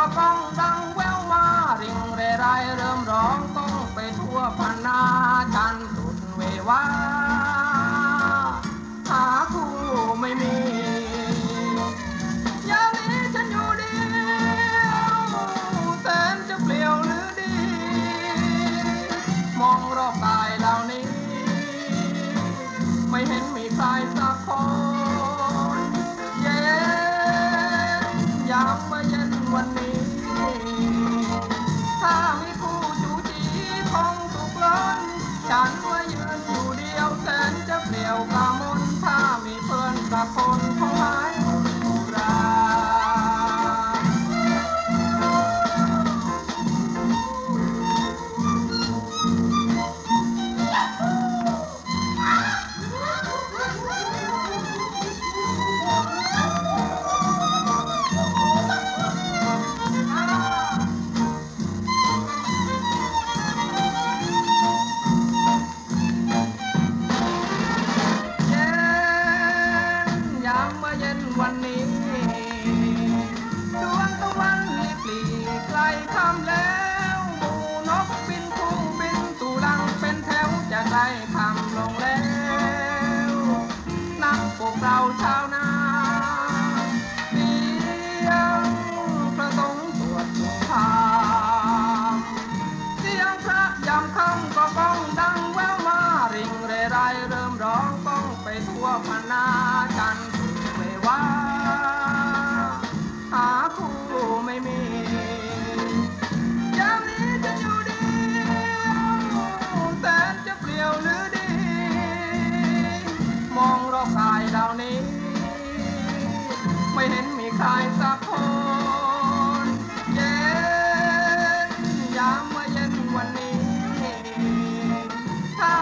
ก็ก้องดังแววมาริงเรไรเริ่มร้องก้องไปทั่วพันนาจันสุดเววาหาคู่ไม่มียามนี้ฉันอยู่เดียวแสนจะเปลี่ยวหรือดี มองรอบกายเหล่านี้ ไม่เห็นมีใครสัก จากคน่นวันนี้ดวงตะวันลิบลีไกลคำแล้วหมู่นกบินคู่บินตูรังเป็นแถวจะใกล้คำลงแล้วนักปลุกเราชาวนาเพียงประสงค์สวจสุนทามเสียงพระยำคำก็ก้องดังแววมาริงเรไรเริ่มร้องก้องไปทั่วพนา ไม่เห็นมีใครสักคนเย็นยามมาเย็นวันนี้ถ้า